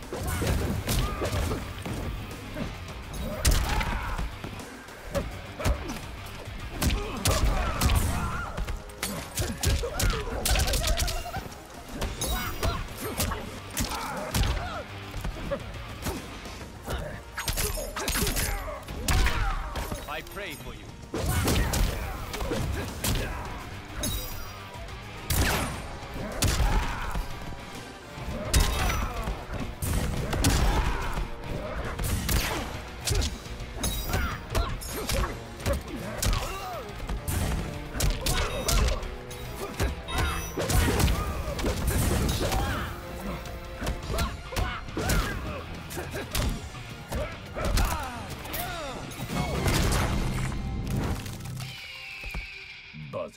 Pray you.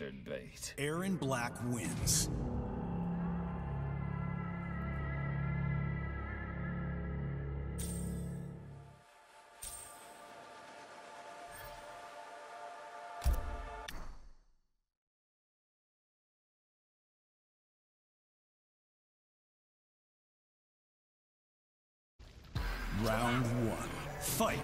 Buzzard bait. Erron Black wins. Round one. Fight!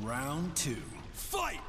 Round two. Fight!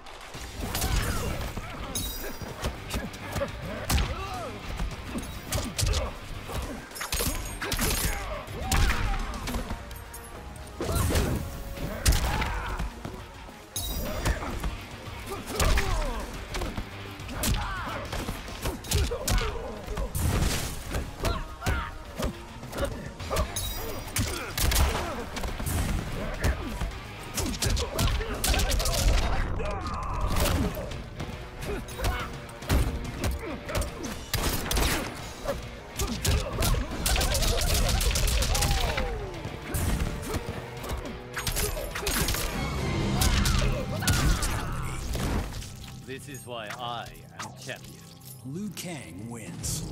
Is why I am champion. Liu Kang wins.